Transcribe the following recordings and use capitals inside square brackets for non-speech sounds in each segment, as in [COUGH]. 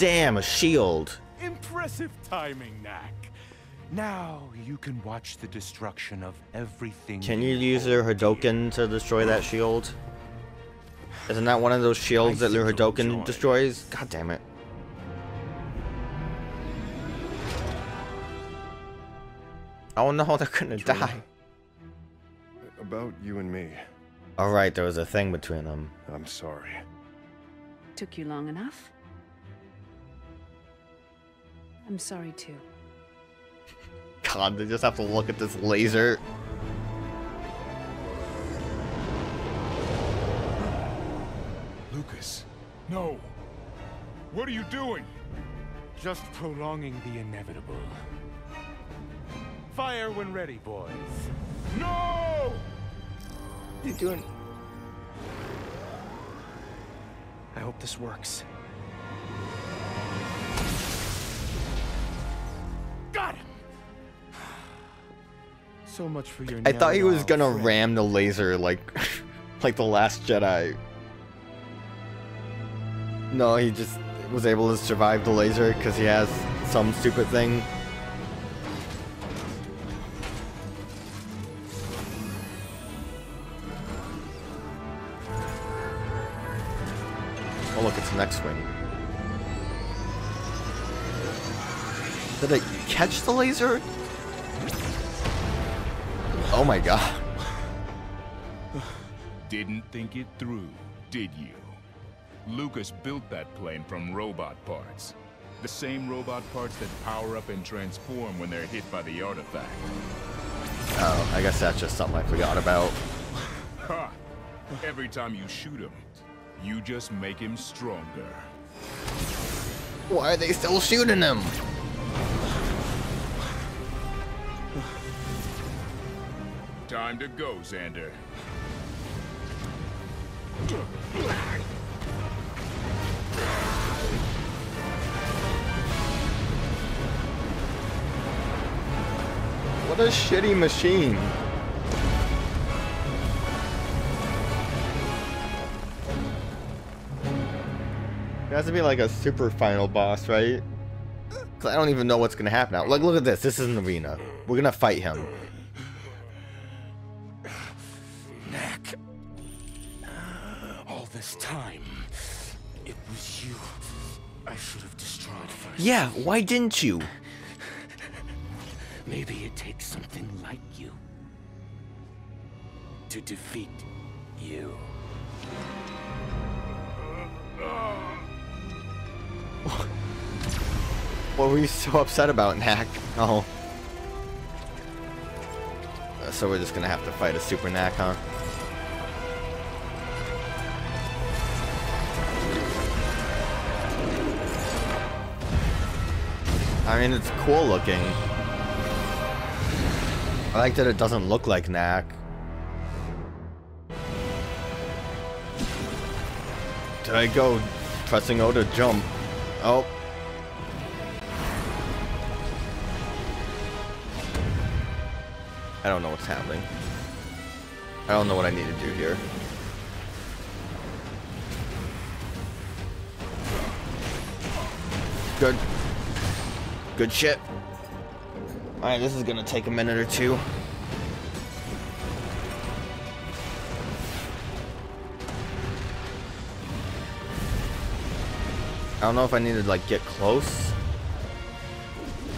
Damn, a shield. Impressive timing, Knack. Now you can watch the destruction of everything. Can you use your Hadoken to destroy that shield? Isn't that one of those shields that your Hadoken destroys? God damn it. Oh no, [LAUGHS] they're gonna die. About you and me. Alright, there was a thing between them. I'm sorry. Took you long enough? I'm sorry too. God, they just have to look at this laser. Lucas, no. What are you doing? Just prolonging the inevitable. Fire when ready, boys. No! What are you doing? I hope this works. So much for your I thought he was gonna friend. ram the laser like [LAUGHS] like the last Jedi. No, he just was able to survive the laser because he has some stupid thing. Oh look, it's an X-Wing. Did it catch the laser? Oh my god. Didn't think it through, did you? Lucas built that plane from robot parts. The same robot parts that power up and transform when they're hit by the artifact. Oh, I guess that's just something I forgot about. Ha! Every time you shoot him, you just make him stronger. Why are they still shooting him? Time to go, Xander. What a shitty machine. It has to be like a super final boss, right? Cause I don't even know what's gonna happen now. Like, look at this. This is an arena. We're gonna fight him. Time, it was you I should have destroyed first. Yeah, why didn't you? Maybe it takes something like you to defeat you. What were you so upset about, Knack? Oh. So we're just gonna have to fight a super Knack, huh? I mean, it's cool looking. I like that it doesn't look like Knack. Did I go pressing O to jump? Oh. I don't know what's happening. I don't know what I need to do here. Good. Good shit. Alright, this is gonna take a minute or two. I don't know if I need to like get close.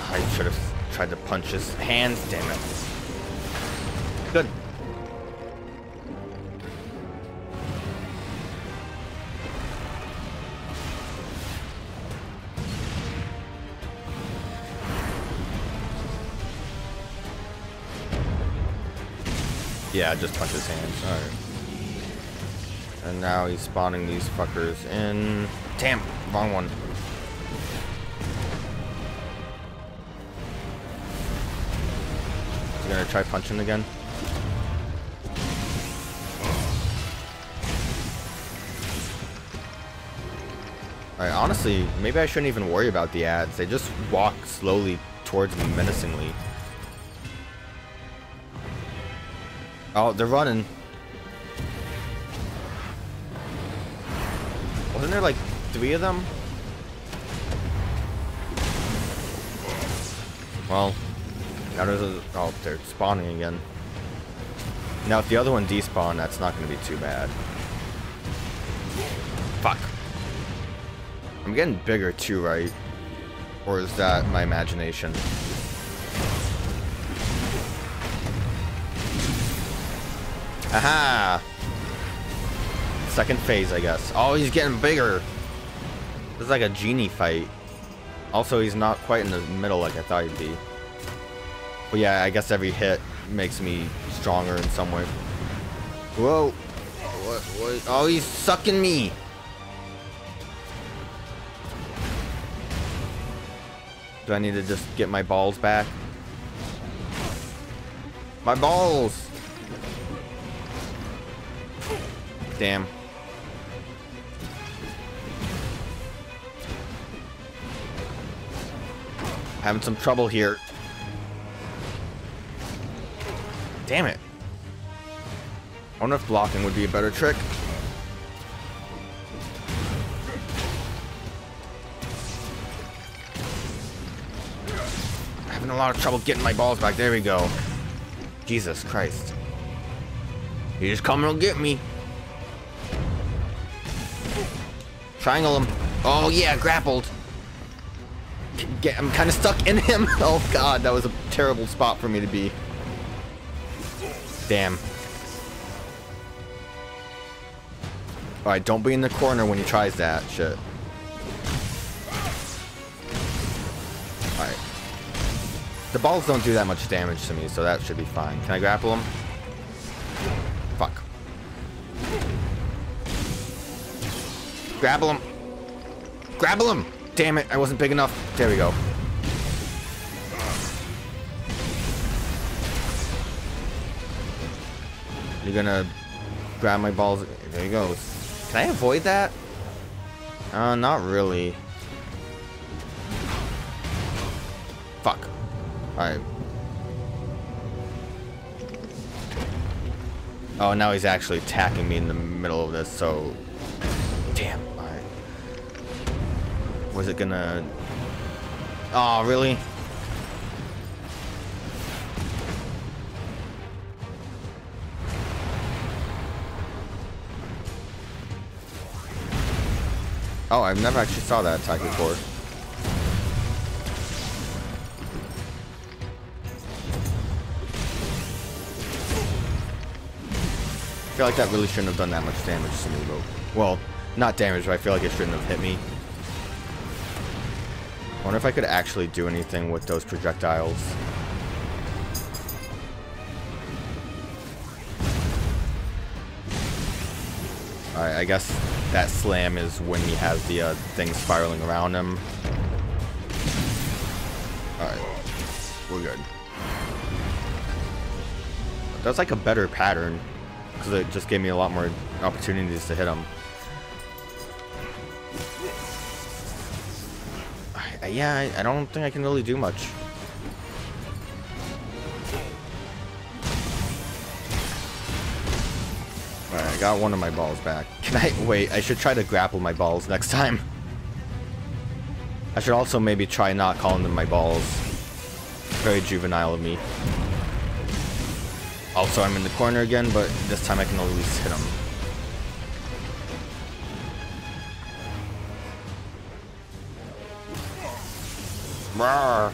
I should have tried to punch his hands, damn it. Yeah, just punch his hands. Alright. And now he's spawning these fuckers in. Damn, wrong one. Is he gonna try punching again? Alright, honestly, maybe I shouldn't even worry about the ads. They just walk slowly towards me menacingly. Oh, they're running. Wasn't there like three of them? Well, now there's a, oh, they're spawning again. Now, if the other one despawn, that's not going to be too bad. Fuck. I'm getting bigger too, right? Or is that my imagination? Aha! Second phase, I guess. Oh, he's getting bigger. This is like a genie fight. Also, he's not quite in the middle like I thought he'd be. But yeah, I guess every hit makes me stronger in some way. Whoa! What? What? Oh, he's sucking me! Do I need to just get my balls back? My balls! Damn. Having some trouble here. Damn it. I wonder if blocking would be a better trick. Having a lot of trouble getting my balls back. There we go. Jesus Christ. He just coming to get me. Triangle him. Oh yeah, grappled. Get, I'm kind of stuck in him. [LAUGHS] Oh god, that was a terrible spot for me to be. Damn. Alright, don't be in the corner when he tries that shit. Alright. The balls don't do that much damage to me, so that should be fine. Can I grapple him? Grapple him. Grapple him! Damn it, I wasn't big enough. There we go. You're gonna grab my balls. There he goes. Can I avoid that? Uh, not really. Fuck. Alright. Oh, now he's actually attacking me in the middle of this, so... Damn. Was it gonna... Oh, really? Oh, I've never actually saw that attack before. I feel like that really shouldn't have done that much damage to me, though. Well, not damage, but I feel like it shouldn't have hit me. I wonder if I could actually do anything with those projectiles. Alright, I guess that slam is when he has the uh, thing spiraling around him. Alright, we're good. That's like a better pattern, because it just gave me a lot more opportunities to hit him. Yeah, I, I don't think I can really do much. Alright, I got one of my balls back. [LAUGHS] Can I- wait, I should try to grapple my balls next time. I should also maybe try not calling them my balls. Very juvenile of me. Also, I'm in the corner again, but this time I can at least hit them. Rawr.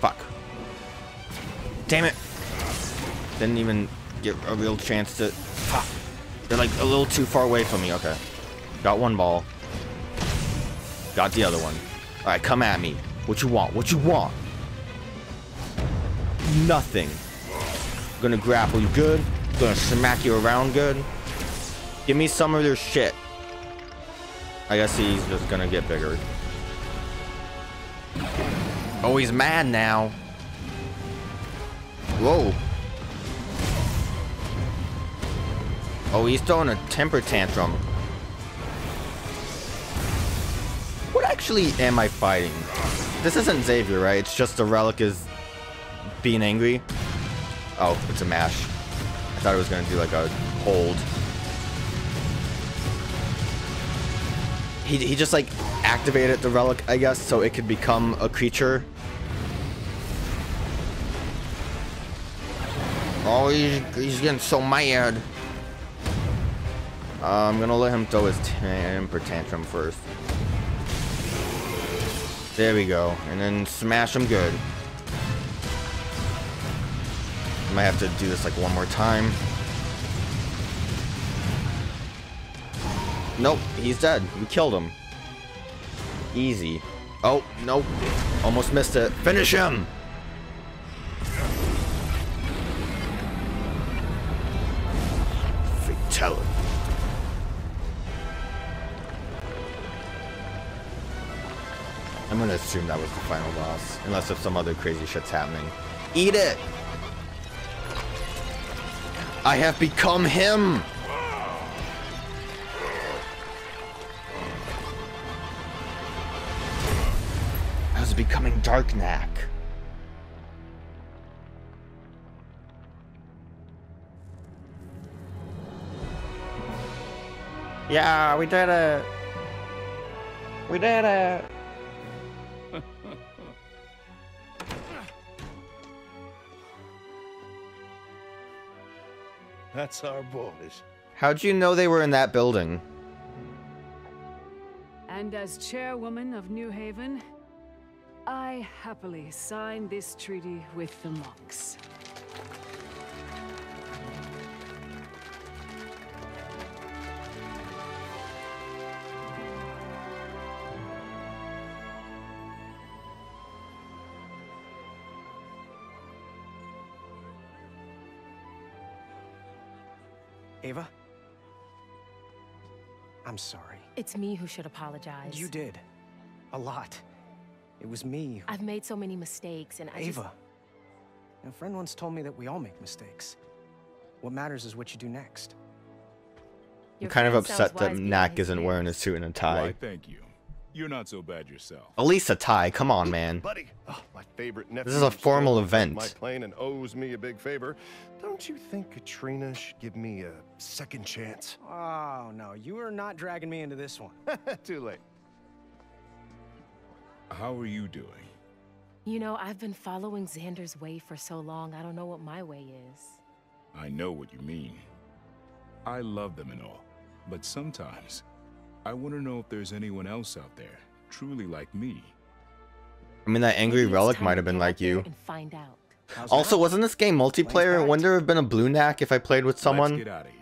Fuck. Damn it. Didn't even get a real chance to... Fuck. They're like a little too far away from me. Okay. Got one ball. Got the other one. Alright, come at me. What you want? What you want? Nothing. Gonna grapple you good. Gonna smack you around good. Give me some of their shit. I guess he's just gonna get bigger. Oh, he's mad now. Whoa. Oh, he's throwing a temper tantrum. What actually am I fighting? This isn't Xavier, right? It's just the relic is being angry. Oh, it's a mash. I thought it was gonna do like a hold. He, he just like activated the relic, I guess, so it could become a creature. Oh, he's, he's getting so mad. Uh, I'm gonna let him throw his temper tantrum first. There we go. And then smash him good. Might have to do this like one more time. Nope, he's dead. We killed him. Easy. Oh, nope. Almost missed it. Finish him! Fatality. I'm gonna assume that was the final boss. Unless if some other crazy shit's happening. Eat it! I have become him! Becoming Dark Knack. Yeah, we did it. We did it. [LAUGHS] That's our boys. How'd you know they were in that building? And as chairwoman of New Haven, I happily sign this treaty with the monks. Ava? I'm sorry. It's me who should apologize. You did. A lot. It was me. who- I've made so many mistakes, and I just- Ava. A friend once told me that we all make mistakes. What matters is what you do next. I'm kind of upset that wise Knack isn't wearing a suit and a tie. Why, thank you. You're not so bad yourself. At least a tie. Come on, man. Buddy, oh, my favorite nephew. This is a formal event. My plane and owes me a big favor. Don't you think Katrina should give me a second chance? Oh, no. You are not dragging me into this one. [LAUGHS] Too late. How are you doing? You know, I've been following Xander's way for so long, I don't know what my way is. I know what you mean. I love them and all, but sometimes I want to know if there's anyone else out there truly like me. I mean, that angry relic might have been like you. And find out. How's Also, that? wasn't this game multiplayer? Wouldn't there have been a blue knack if I played with Let's someone? get out of here.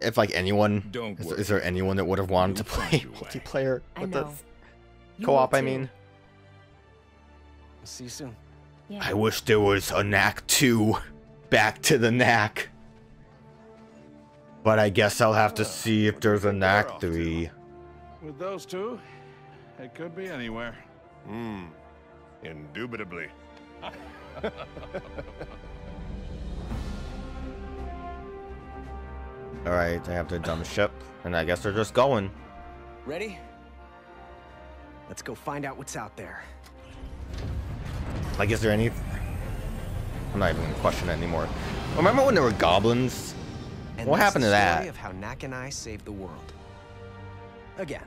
If like anyone? Don't Is, is there anyone that would have wanted to You'll play [LAUGHS] multiplayer with know. this? Co-op, will I too. Mean. See you soon. Yeah. I wish there was a knack 2. Back to the knack. But I guess I'll have to see if there's a knack 3. With those two, it could be anywhere. Hmm. Indubitably. [LAUGHS] Alright, I have to jump ship. And I guess they're just going. Ready? Let's go find out what's out there. Like, is there any... I'm not even gonna question it anymore. Remember when there were goblins? And What happened to that? of how Knack and I saved the world. Again.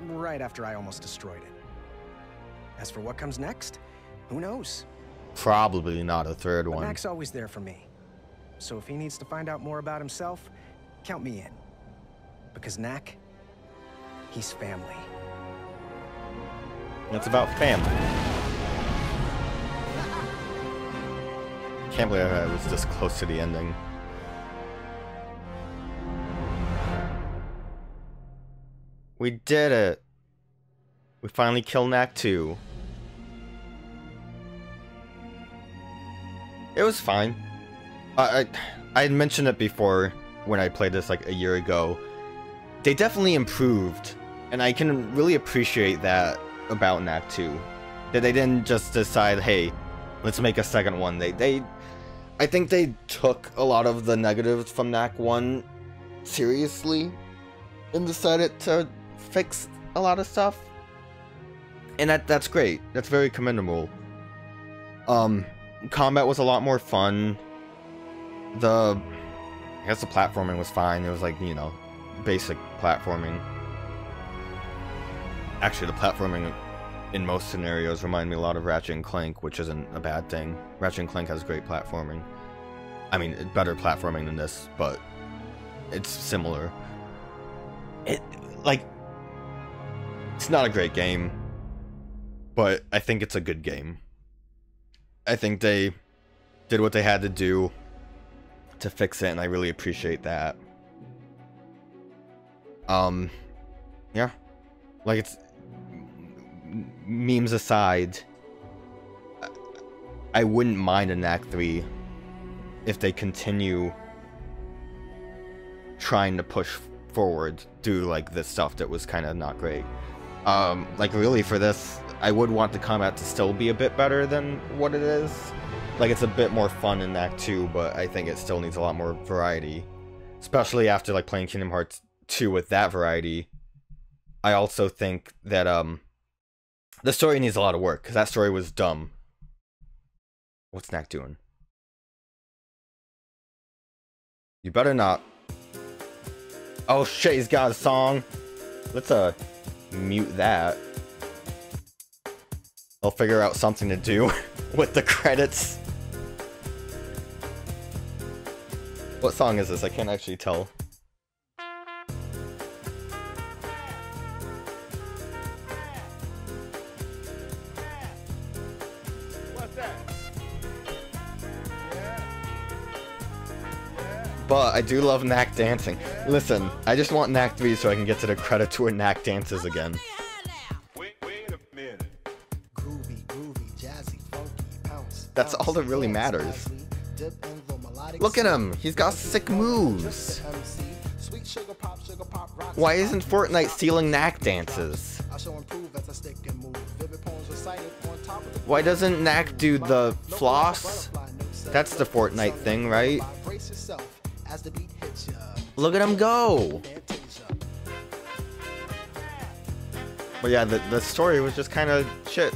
Right after I almost destroyed it. As for what comes next, who knows? Probably not a third But one. Knack's always there for me. So if he needs to find out more about himself, count me in. Because Knack, he's family. It's about family. Can't believe I was this close to the ending. We did it. We finally killed Knack 2. It was fine. I, I mentioned it before when I played this like a year ago. They definitely improved, and I can really appreciate that about Knack 2. That they didn't just decide, hey, let's make a second one. They they I think they took a lot of the negatives from Knack 1 seriously and decided to fix a lot of stuff. And that that's great. That's very commendable. Um combat was a lot more fun. The I guess the platforming was fine. It was like, you know, basic platforming. Actually, the platforming in most scenarios remind me a lot of Ratchet and Clank, which isn't a bad thing. Ratchet and Clank has great platforming. I mean, better platforming than this, but it's similar. It like it's not a great game, but I think it's a good game. I think they did what they had to do to fix it, and I really appreciate that. Um, yeah, like it's memes aside. I wouldn't mind a Knack 3 if they continue trying to push forward through like this stuff that was kind of not great. Um, like really for this, I would want the combat to still be a bit better than what it is. Like it's a bit more fun in Knack 2, but I think it still needs a lot more variety. Especially after like playing Kingdom Hearts 2 with that variety. I also think that um the story needs a lot of work because that story was dumb. What's Knack doing? You better not. Oh shit, he's got a song. Let's uh mute that. I'll figure out something to do [LAUGHS] with the credits. What song is this? I can't actually tell. But I do love Knack dancing. Listen, I just want Knack 3 so I can get to the credit to where Knack dances again. That's all that really matters. Look at him, he's got sick moves. Why isn't Fortnite stealing Knack dances? Why doesn't Knack do the floss? That's the Fortnite thing, right? Look at him go! But yeah, the, the story was just kind of shit.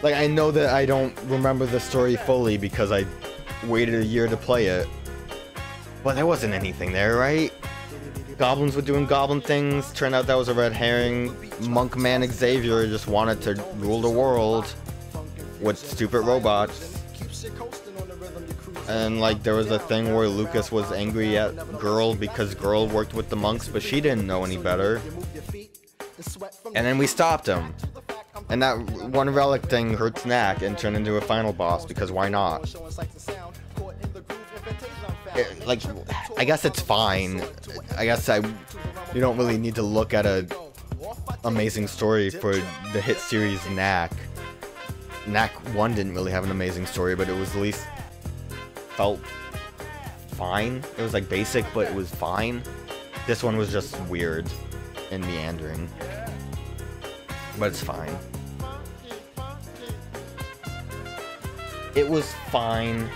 Like, I know that I don't remember the story fully because I waited a year to play it. But there wasn't anything there, right? Goblins were doing goblin things. Turned out that was a red herring. Monk Man Xavier just wanted to rule the world with stupid robots. And like there was a thing where Lucas was angry at Girl because Girl worked with the monks, but she didn't know any better. And then we stopped him. And that one relic thing hurt Knack and turned into a final boss because why not? It, like, I guess it's fine. I guess I, you don't really need to look at a amazing story for the hit series Knack. Knack 1 didn't really have an amazing story, but it was at least felt fine. It was like basic, but it was fine. This one was just weird and meandering. But it's fine. It was fine.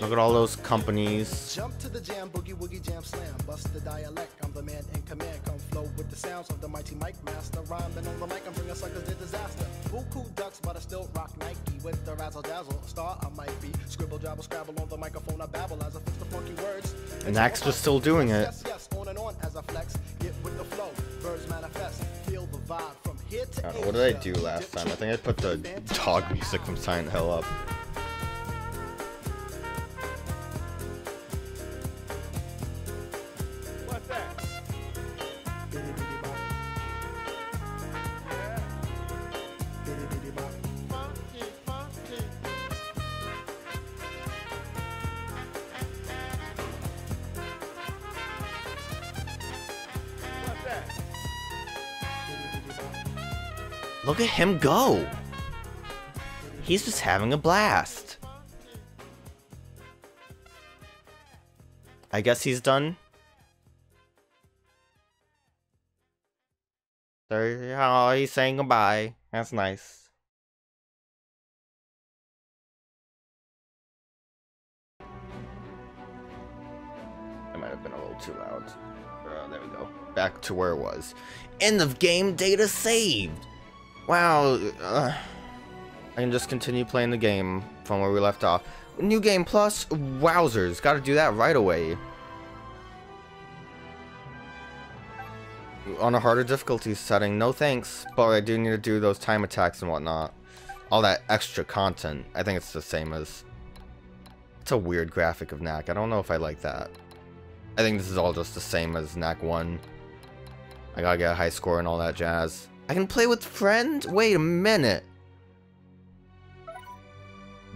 Look at all those companies. Boogie jam slam. Bust the dialect, I'm the man in command. Come flow with the sounds of the mighty mic master. Rhyming on the mic, I'm bringing suckers to disaster. Buku ducks, but I still rock Nike with the razzle dazzle. Star I might be. Scribble, jabble, scrabble on the microphone. I babble as I fix the funky words. And Knack's just still doing it. Yes, yes, on and on as I flex. Get with the flow, birds manifest. Feel the vibe from here to I what did I do last time? I think I put the dog music from Silent Hill up. Look at him go! He's just having a blast. I guess he's done. There, oh, he's saying goodbye. That's nice. I might have been a little too loud. Uh, there we go. Back to where it was. End of game data saved. Wow. Uh, I can just continue playing the game from where we left off. New game plus, wowzers, gotta do that right away. On a harder difficulty setting, no thanks, but I do need to do those time attacks and whatnot. All that extra content, I think it's the same as... It's a weird graphic of Knack, I don't know if I like that. I think this is all just the same as Knack 1. I gotta get a high score and all that jazz. I can play with friends? Wait a minute.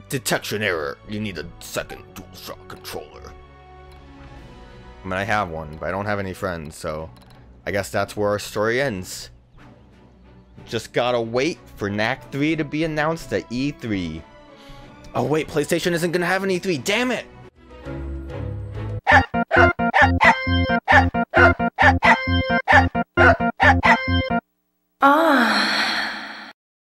Detection error. You need a second DualShock controller. I mean, I have one, but I don't have any friends, so... I guess that's where our story ends. Just gotta wait for Knack 3 to be announced at E3. Oh wait, PlayStation isn't gonna have an E3, damn it!